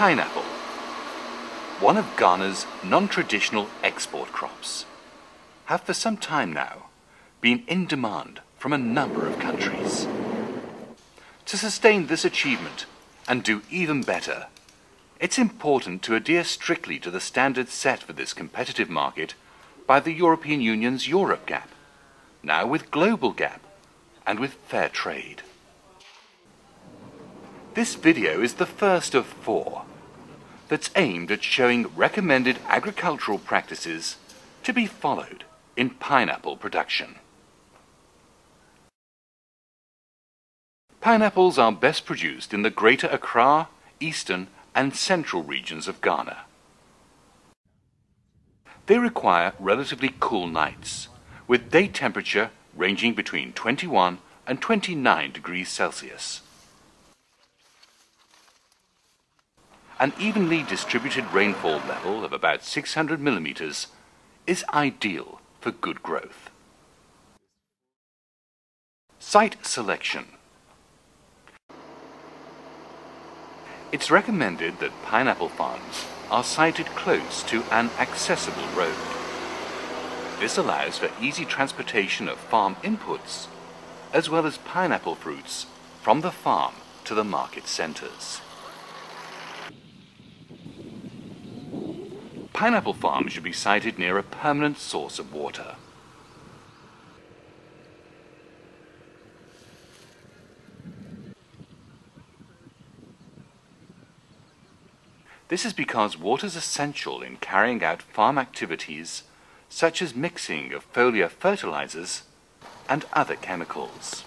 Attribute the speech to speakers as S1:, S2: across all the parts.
S1: Pineapple, one of Ghana's non-traditional export crops, have for some time now been in demand from a number of countries. To sustain this achievement and do even better, it's important to adhere strictly to the standards set for this competitive market by the European Union's EurepGAP, now with Global Gap and with Fair Trade. This video is the first of four that's aimed at showing recommended agricultural practices to be followed in pineapple production. Pineapples are best produced in the Greater Accra, Eastern and Central regions of Ghana. They require relatively cool nights, with day temperature ranging between 21 and 29 degrees Celsius. An evenly distributed rainfall level of about 600 millimeters is ideal for good growth. Site selection. It's recommended that pineapple farms are sited close to an accessible road. This allows for easy transportation of farm inputs, as well as pineapple fruits from the farm to the market centres. Pineapple farms should be sited near a permanent source of water. This is because water is essential in carrying out farm activities such as mixing of foliar fertilizers and other chemicals.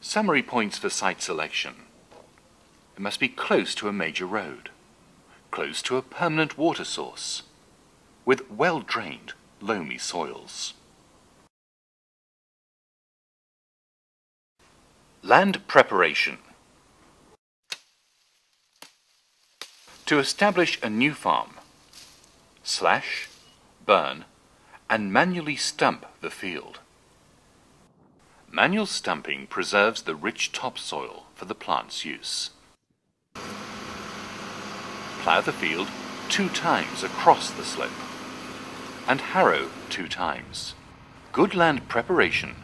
S1: Summary points for site selection. It must be close to a major road, close to a permanent water source, with well-drained, loamy soils. Land preparation. To establish a new farm, slash, burn, and manually stump the field. Manual stumping preserves the rich topsoil for the plant's use. Plough the field two times across the slope and harrow two times. Good land preparation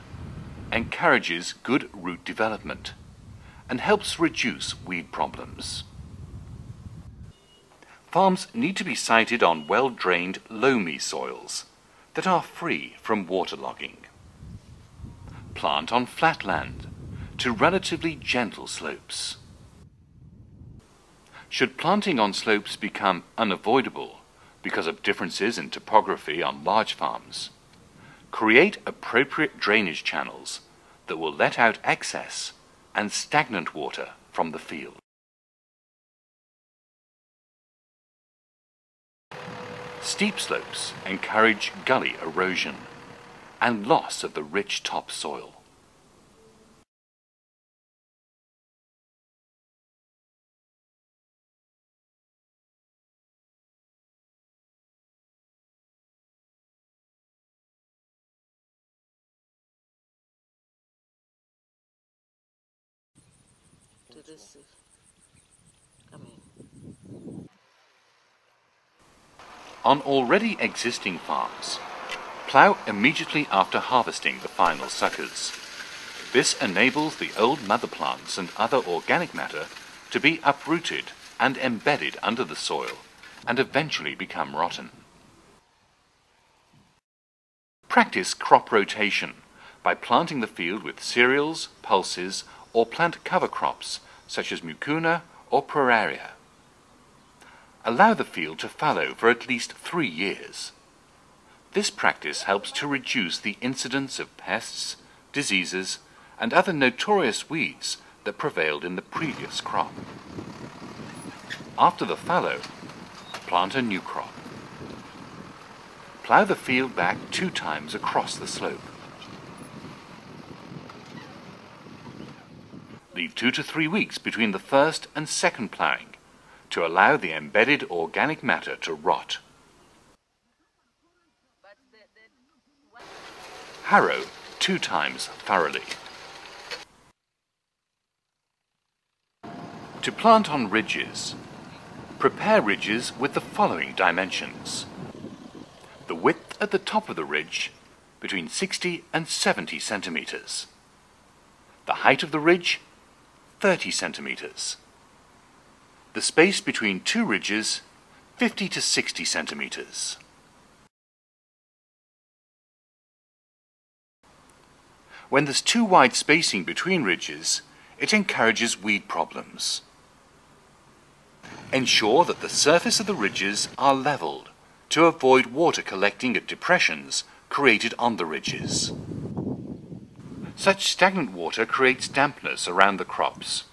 S1: encourages good root development and helps reduce weed problems. Farms need to be sited on well-drained, loamy soils that are free from waterlogging. Plant on flat land to relatively gentle slopes. Should planting on slopes become unavoidable because of differences in topography on large farms, create appropriate drainage channels that will let out excess and stagnant water from the field. Steep slopes encourage gully erosion and loss of the rich topsoil.
S2: This.
S1: On already existing farms, plough immediately after harvesting the final suckers. This enables the old mother plants and other organic matter to be uprooted and embedded under the soil and eventually become rotten. Practice crop rotation by planting the field with cereals, pulses, or plant cover crops such as mucuna or pueraria. Allow the field to fallow for at least three years. This practice helps to reduce the incidence of pests, diseases, and other notorious weeds that prevailed in the previous crop. After the fallow, plant a new crop. Plough the field back two times across the slope. Leave two to three weeks between the first and second ploughing to allow the embedded organic matter to rot. Harrow two times thoroughly. To plant on ridges, prepare ridges with the following dimensions. The width at the top of the ridge between 60 and 70 centimeters. The height of the ridge 30 centimeters. The space between two ridges 50 to 60 centimeters. When there's too wide spacing between ridges, it encourages weed problems. Ensure that the surface of the ridges are leveled to avoid water collecting at depressions created on the ridges. Such stagnant water creates dampness around the crops,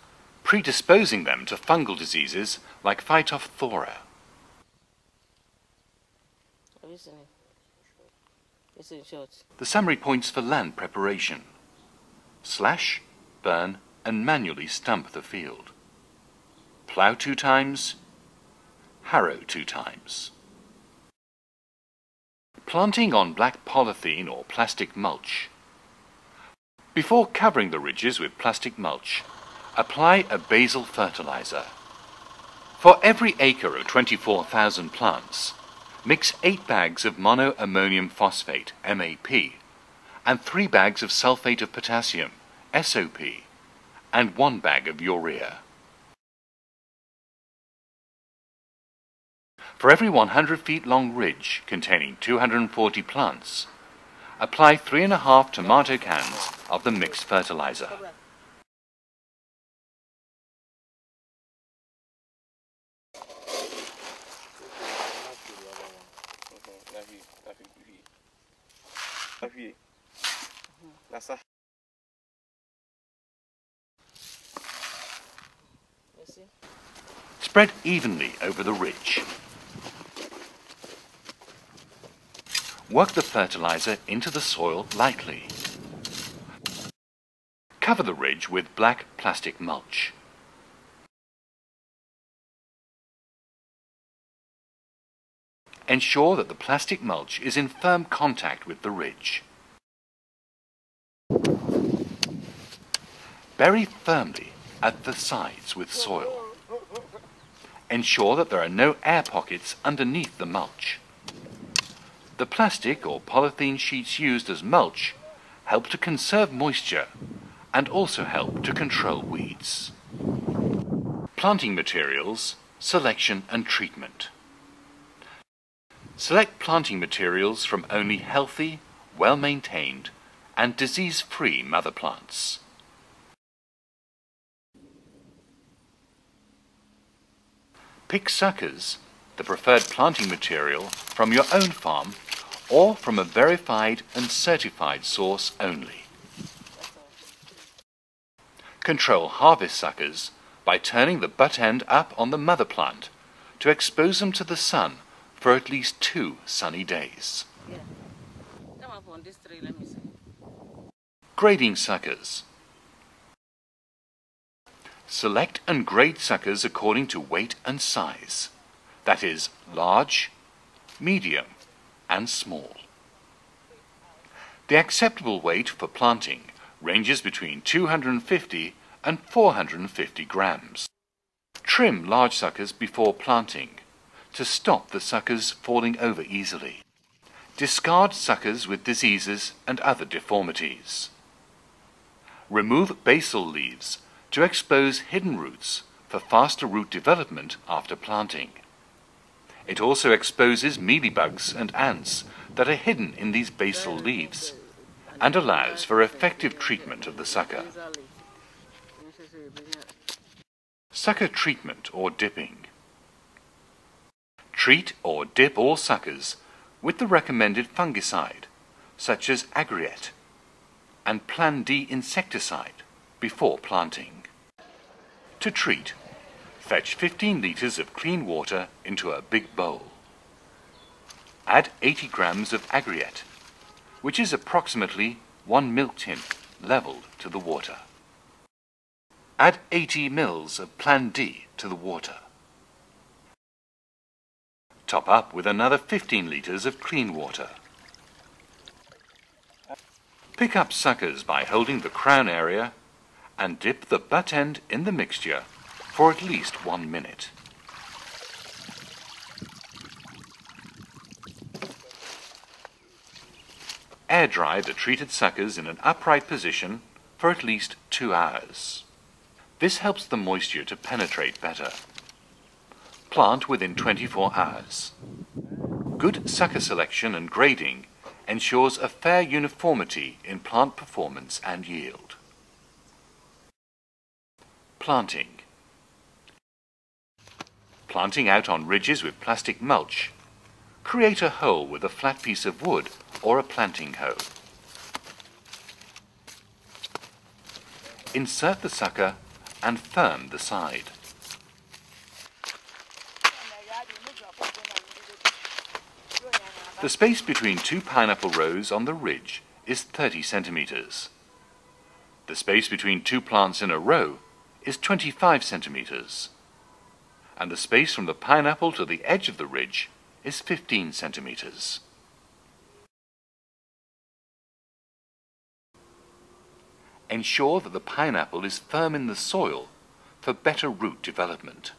S1: predisposing them to fungal diseases like Phytophthora. The summary points for land preparation. Slash, burn, and manually stump the field. Plough two times, harrow two times. Planting on black polythene or plastic mulch. Before covering the ridges with plastic mulch, apply a basal fertilizer. For every acre of 24,000 plants, mix 8 bags of monoammonium phosphate, MAP, and 3 bags of sulfate of potassium, SOP, and 1 bag of urea. For every 100 feet long ridge containing 240 plants, apply 3.5 tomato cans of the mixed fertilizer. Spread evenly over the ridge. Work the fertilizer into the soil lightly. Cover the ridge with black plastic mulch. Ensure that the plastic mulch is in firm contact with the ridge. Bury firmly at the sides with soil. Ensure that there are no air pockets underneath the mulch. The plastic or polythene sheets used as mulch help to conserve moisture and also help to control weeds. Planting materials, selection and treatment. Select planting materials from only healthy, well maintained, and disease free mother plants. Pick suckers, the preferred planting material, from your own farm or from a verified and certified source only. Control harvest suckers by turning the butt end up on the mother plant to expose them to the sun for at least two sunny days.
S2: Yeah. Tree.
S1: Grading suckers. Select and grade suckers according to weight and size. That is, large, medium, and small. The acceptable weight for planting ranges between 250 and 450 grams. Trim large suckers before planting to stop the suckers falling over easily. Discard suckers with diseases and other deformities. Remove basal leaves to expose hidden roots for faster root development after planting. It also exposes mealybugs and ants that are hidden in these basal leaves and allows for effective treatment of the sucker. Sucker treatment or dipping. Treat or dip all suckers with the recommended fungicide, such as Agriet and Plan D insecticide before planting. To treat, fetch 15 litres of clean water into a big bowl. Add 80 grams of Agriet, which is approximately one milk tin leveled to the water. Add 80 mils of Plan D to the water. Top up with another 15 litres of clean water. Pick up suckers by holding the crown area and dip the butt end in the mixture for at least one minute. Air dry the treated suckers in an upright position for at least two hours. This helps the moisture to penetrate better. Plant within 24 hours. Good sucker selection and grading ensures a fair uniformity in plant performance and yield. Planting. Planting out on ridges with plastic mulch. Create a hole with a flat piece of wood or a planting hoe. Insert the sucker and firm the side. The space between two pineapple rows on the ridge is 30 centimeters. The space between two plants in a row is 25 centimeters. And the space from the pineapple to the edge of the ridge is 15 centimeters. Ensure that the pineapple is firm in the soil for better root development.